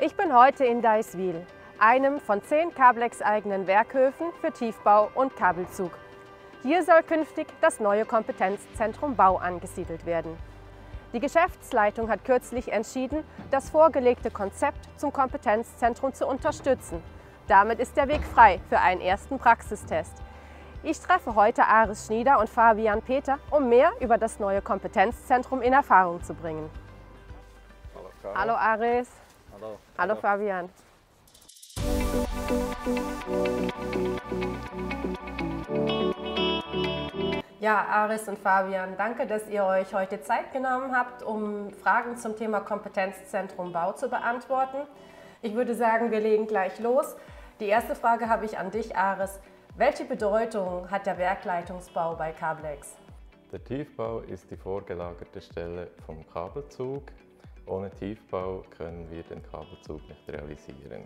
Ich bin heute in Deiswil, einem von zehn Cablex eigenen Werkhöfen für Tiefbau und Kabelzug. Hier soll künftig das neue Kompetenzzentrum Bau angesiedelt werden. Die Geschäftsleitung hat kürzlich entschieden, das vorgelegte Konzept zum Kompetenzzentrum zu unterstützen. Damit ist der Weg frei für einen ersten Praxistest. Ich treffe heute Aris Schnieder und Fabian Peter, um mehr über das neue Kompetenzzentrum in Erfahrung zu bringen. Hallo, Hallo Aris. Hallo. Hallo Fabian. Ja, Aris und Fabian, danke, dass ihr euch heute Zeit genommen habt, um Fragen zum Thema Kompetenzzentrum Bau zu beantworten. Ich würde sagen, wir legen gleich los. Die erste Frage habe ich an dich, Aris. Welche Bedeutung hat der Werkleitungsbau bei Cablex? Der Tiefbau ist die vorgelagerte Stelle vom Kabelzug. Ohne Tiefbau können wir den Kabelzug nicht realisieren.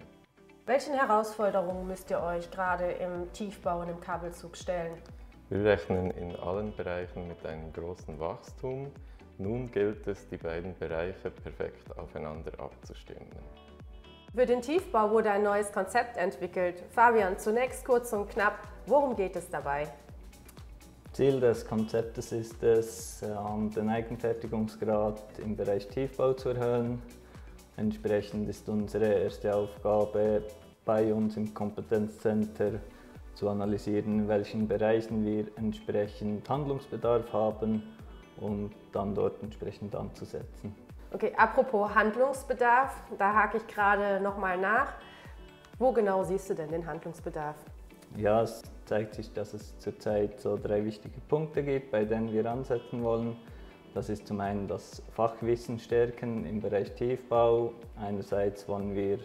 Welchen Herausforderungen müsst ihr euch gerade im Tiefbau und im Kabelzug stellen? Wir rechnen in allen Bereichen mit einem großen Wachstum. Nun gilt es, die beiden Bereiche perfekt aufeinander abzustimmen. Für den Tiefbau wurde ein neues Konzept entwickelt. Fabian, zunächst kurz und knapp, worum geht es dabei? Ziel des Konzeptes ist es, ähm, den Eigenfertigungsgrad im Bereich Tiefbau zu erhöhen. Entsprechend ist unsere erste Aufgabe bei uns im Kompetenzcenter zu analysieren, in welchen Bereichen wir entsprechend Handlungsbedarf haben und dann dort entsprechend anzusetzen. Okay, apropos Handlungsbedarf, da hake ich gerade nochmal nach. Wo genau siehst du denn den Handlungsbedarf? Ja, es zeigt sich, dass es zurzeit so drei wichtige Punkte gibt, bei denen wir ansetzen wollen. Das ist zum einen das Fachwissen stärken im Bereich Tiefbau. Einerseits wollen wir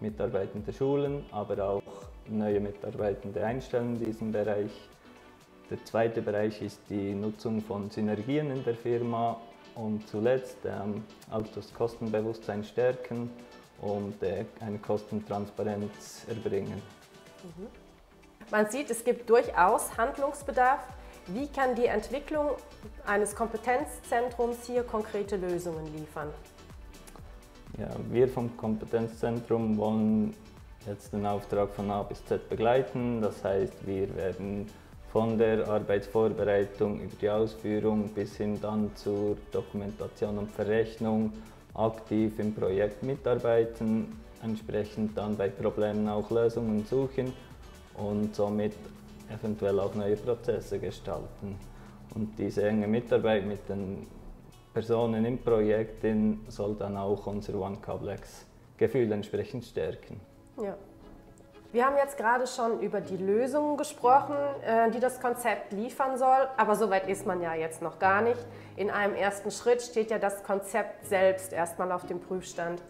Mitarbeitende schulen, aber auch neue Mitarbeitende einstellen in diesem Bereich. Der zweite Bereich ist die Nutzung von Synergien in der Firma und zuletzt ähm, auch das Kostenbewusstsein stärken und äh, eine Kostentransparenz erbringen. Mhm. Man sieht, es gibt durchaus Handlungsbedarf. Wie kann die Entwicklung eines Kompetenzzentrums hier konkrete Lösungen liefern? Ja, wir vom Kompetenzzentrum wollen jetzt den Auftrag von A bis Z begleiten. Das heißt, wir werden von der Arbeitsvorbereitung über die Ausführung bis hin dann zur Dokumentation und Verrechnung aktiv im Projekt mitarbeiten, entsprechend dann bei Problemen auch Lösungen suchen und somit eventuell auch neue Prozesse gestalten. Und diese enge Mitarbeit mit den Personen im Projekt soll dann auch unser One Cablex Gefühl entsprechend stärken. Ja. Wir haben jetzt gerade schon über die Lösungen gesprochen, äh, die das Konzept liefern soll, aber so weit ist man ja jetzt noch gar nicht. In einem ersten Schritt steht ja das Konzept selbst erstmal auf dem Prüfstand.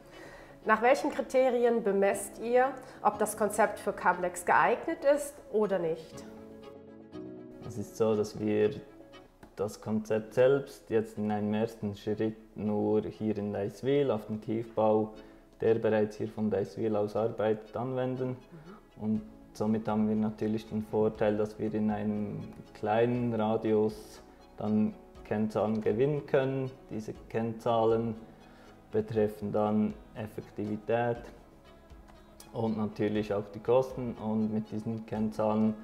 Nach welchen Kriterien bemesst ihr, ob das Konzept für Cablex geeignet ist oder nicht? Es ist so, dass wir das Konzept selbst jetzt in einem ersten Schritt nur hier in Leiswil auf dem Tiefbau der bereits hier von Deiswil aus arbeitet, anwenden. Mhm. Und somit haben wir natürlich den Vorteil, dass wir in einem kleinen Radius dann Kennzahlen gewinnen können. Diese Kennzahlen betreffen dann Effektivität und natürlich auch die Kosten. Und mit diesen Kennzahlen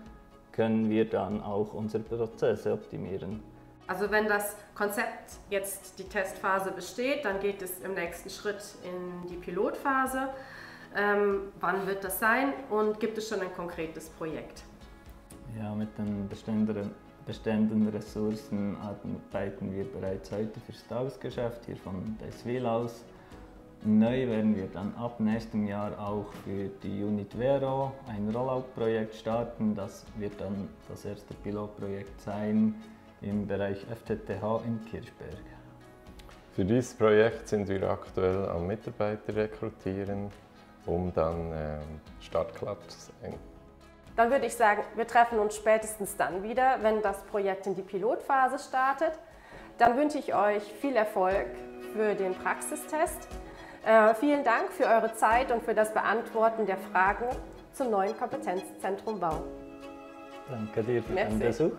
können wir dann auch unsere Prozesse optimieren. Also wenn das Konzept jetzt die Testphase besteht, dann geht es im nächsten Schritt in die Pilotphase. Ähm, wann wird das sein und gibt es schon ein konkretes Projekt? Ja, mit den bestehenden, bestehenden Ressourcen arbeiten wir bereits heute fürs Tagesgeschäft hier von Deswil aus. Neu werden wir dann ab nächstem Jahr auch für die Unit Vero ein Rollout-Projekt starten. Das wird dann das erste Pilotprojekt sein, im Bereich FTTH in Kirchberg. Für dieses Projekt sind wir aktuell am Mitarbeiter rekrutieren, um dann äh, startklar zu sein. Dann würde ich sagen, wir treffen uns spätestens dann wieder, wenn das Projekt in die Pilotphase startet. Dann wünsche ich euch viel Erfolg für den Praxistest. Äh, vielen Dank für eure Zeit und für das Beantworten der Fragen zum neuen Kompetenzzentrum Bau. Danke dir für Merci. den Besuch.